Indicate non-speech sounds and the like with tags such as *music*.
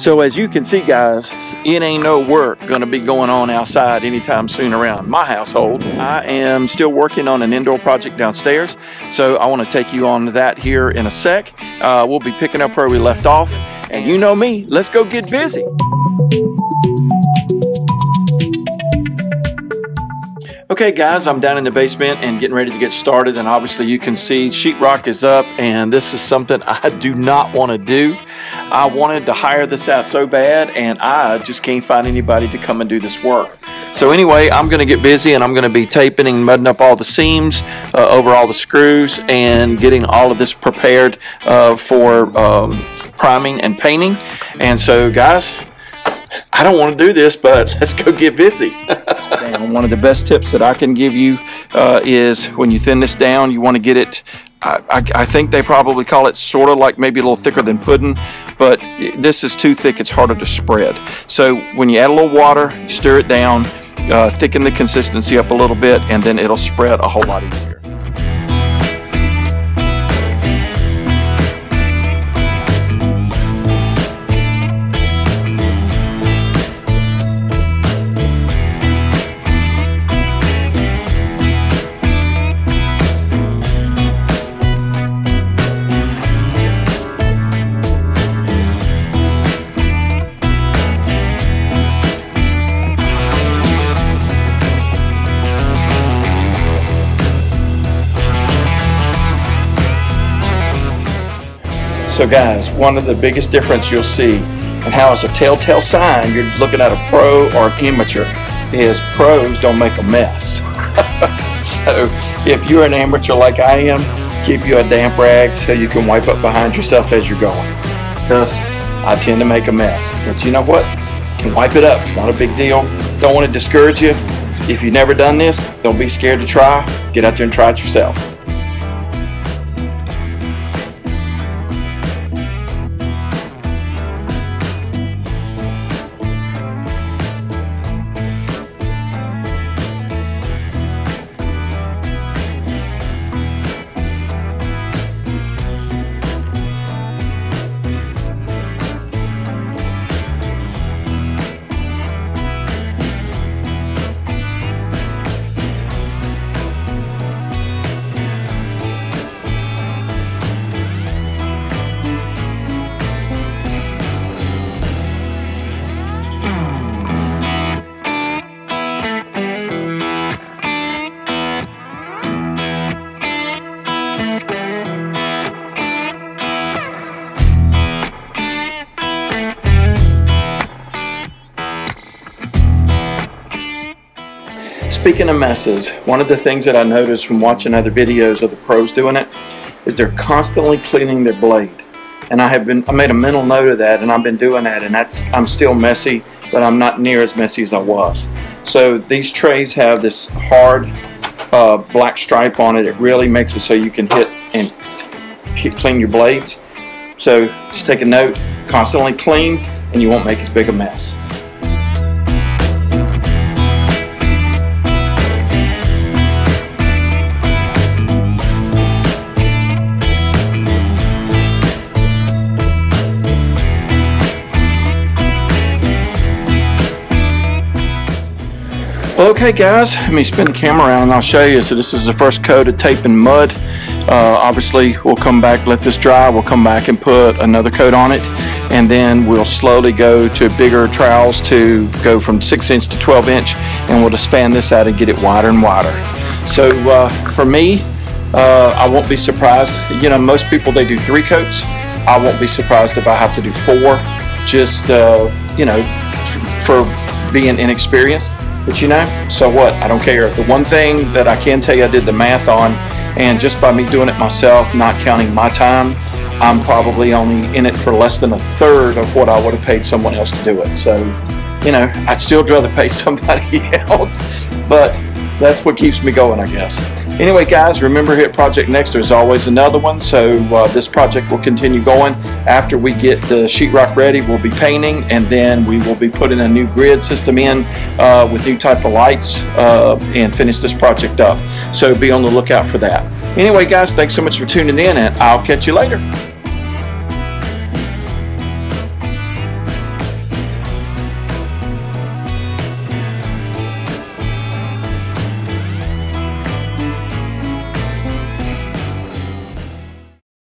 So as you can see guys, it ain't no work gonna be going on outside anytime soon around my household. I am still working on an indoor project downstairs, so I wanna take you on that here in a sec. Uh, we'll be picking up where we left off, and you know me, let's go get busy. Okay guys, I'm down in the basement and getting ready to get started and obviously you can see sheetrock is up and this is something *laughs* I do not want to do. I wanted to hire this out so bad and I just can't find anybody to come and do this work. So anyway, I'm going to get busy and I'm going to be taping and mudding up all the seams uh, over all the screws and getting all of this prepared uh, for um, priming and painting. And so guys, I don't want to do this, but *laughs* let's go get busy. *laughs* one of the best tips that I can give you uh, is when you thin this down, you want to get it I, I, think they probably call it sort of like maybe a little thicker than pudding, but this is too thick, it's harder to spread. So when you add a little water, stir it down, uh, thicken the consistency up a little bit, and then it'll spread a whole lot easier. So guys, one of the biggest difference you'll see and how it's a telltale sign you're looking at a pro or an amateur is pros don't make a mess. *laughs* so if you're an amateur like I am, keep you a damp rag so you can wipe up behind yourself as you're going. Because I tend to make a mess. But you know what? You can wipe it up. It's not a big deal. Don't want to discourage you. If you've never done this, don't be scared to try. Get out there and try it yourself. Speaking of messes, one of the things that I noticed from watching other videos of the pros doing it is they're constantly cleaning their blade. And I have been, I made a mental note of that and I've been doing that and that's, I'm still messy, but I'm not near as messy as I was. So these trays have this hard uh, black stripe on it. It really makes it so you can hit and clean your blades. So just take a note, constantly clean and you won't make as big a mess. Okay guys, let me spin the camera around and I'll show you. So this is the first coat of tape and mud. Uh, obviously we'll come back, let this dry, we'll come back and put another coat on it and then we'll slowly go to bigger trowels to go from 6 inch to 12 inch and we'll just fan this out and get it wider and wider. So uh, for me, uh, I won't be surprised. You know, most people they do three coats. I won't be surprised if I have to do four just, uh, you know, for being inexperienced. But you know, so what? I don't care. The one thing that I can tell you I did the math on, and just by me doing it myself, not counting my time, I'm probably only in it for less than a third of what I would have paid someone else to do it. So, you know, I'd still rather pay *laughs* somebody else, but that's what keeps me going, I guess. Anyway, guys, remember at Project Next, there's always another one. So uh, this project will continue going. After we get the sheetrock ready, we'll be painting, and then we will be putting a new grid system in uh, with new type of lights uh, and finish this project up. So be on the lookout for that. Anyway, guys, thanks so much for tuning in, and I'll catch you later.